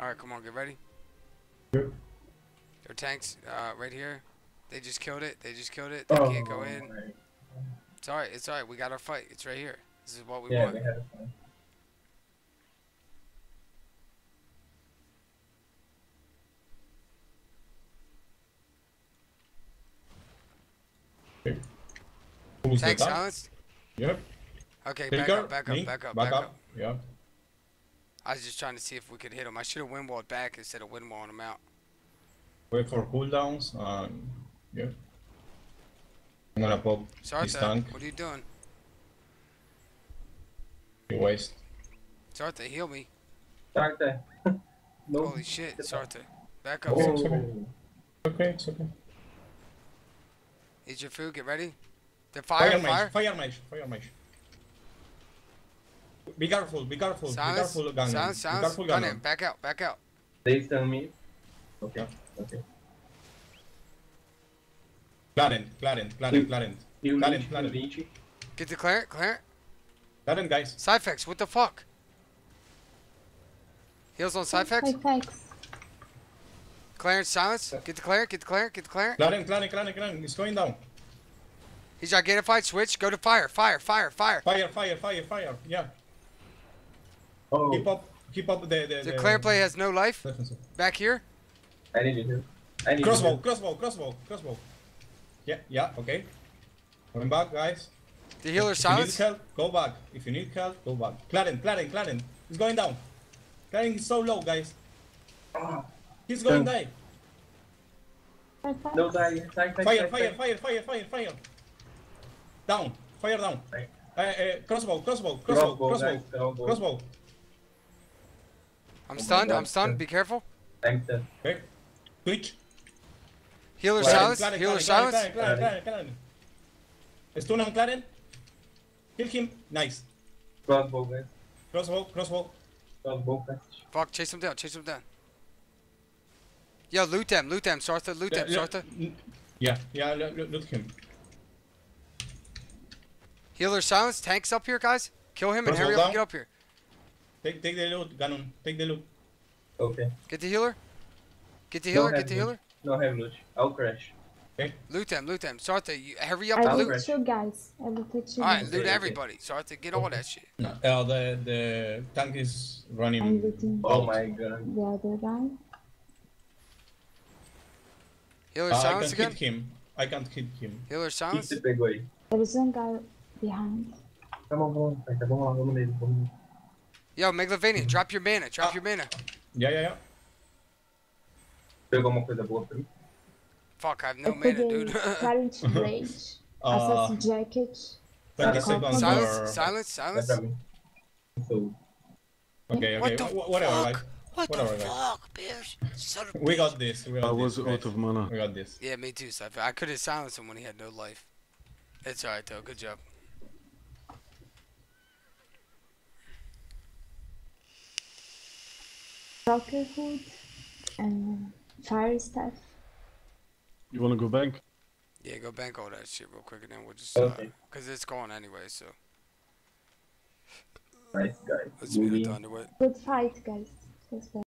All right, come on, get ready. Yep. Their tanks uh, right here. They just killed it. They just killed it. They Oh, can't go in. my- It's all right. It's all right. We got our fight. It's right here. This is what we Yeah, want. we had fun. Who's Tank silenced. Yep. Okay, back up, back up, back up, back back up. up. Yeah. I was just trying to see if we could hit him. I should have windwalled back instead of wind walling him out. Wait for cooldowns and yeah. I'm gonna pop this Sartha, tank. what are you doing? You waste. Sartha, heal me. Start there. no. Holy shit, Sartha. Back up. Oh. Sartha. Okay, it's okay. Eat your food. Get ready. The fire, Fire, fire. mage, fire mage, fire mage. Be careful, be careful, Silence. be careful, gunner. Silence. Be Silence. careful, Gun gunner. Back out. Back out. They tell me. Okay. Okay. Clarent, Clarent, Clarent, Clarent. You Clarent, Clarent. Get the Clarent. Clarent. Clarent, guys. Cyphex. What the fuck? Heals on Cyphex. Cyphex. Clarent, silence. Get the Clarent. Get the Clarent. Get the Clarent. Clarent, Clarent, Clarent, Clarent. It's going down. He's gigantified. Switch. Go to fire. Fire. Fire. Fire. Fire, fire, fire, fire. Yeah. Oh, Keep up, keep up the the. The Clarent play has no life. Back here. I need you to. I need Crossbow, you crossbow, crossbow, crossbow. Yeah, yeah, okay. Coming back, guys. The healer If you silence. need help, go back. If you need help, go back. Clarent, Clarent, Clarent. He's going down. Clarent is so low, guys. He's going Down. die. No, die. Side, side, Fire, fire, fire, fire, fire, fire. Down. Fire down. Uh, uh, crossbow, crossbow, crossbow, Crossbow, crossbow, guys. Crossbow. Crossbow. I'm stunned. I'm stunned. Be careful. Thanks, sir. Okay. Twitch. Healer Clarent, silence. Clarent, Healer Clarent, silence. Stun on Clarent. Kill him. Nice. Crossbow, guys. Crossbow, crossbow. Crossbow, guys. Fuck. Chase him down. Chase him down. Yo, loot them. Loot them. Sartha. Loot them. Yeah, Sartha. Yeah, yeah, look, look, look him. Healer silence. Tanks up here, guys. Kill him and Crossbow hurry up and get up here. Take, take the loot, Ganon. Take the loot. Okay. Get the healer. Get the healer. ahead, Get the healer. No have loot. I'll crash. Loot them. Loot them. Sartha, you hurry up I and I'll loot. looted you guys. I looted you All right, loot okay. everybody. Sartha, get all that shit. No. Uh, the, the tank is I'm running. looting Oh Out. my god. the other guy. Healer Uh, I can't again. hit him. I can't hit him. Healer Keep silence. the big way. There is one guy behind. Come on, come on. Tá bom lá, vamos nele. Vamos. Yo, Megalovania, drop your mana. Drop your mana. Yeah, yeah, yeah. Pegou uma coisa boa pra mim? Fuck, I have no I mana, peguei dude. Current Rage, Uh, Assassin Jacket. 20 silence. or... Silence. Vai Silence. pra. So, Okay, What okay. the wh- Whatever, fuck? like. What Whatever, the fuck, bitch? Son of We got this. We got I was guys. out of mana. We got this. Yeah, me too, Cypher. I could have silenced him when he had no life. It's alright though. Good job. Rocker Hood. And Fire Staff. You wanna go back? Yeah, go bank all that shit real quick and then we'll just uh, Okay. cause it's gone anyway. So nice guy. let's meet at Moving. the underwood. Good fight, guys. It was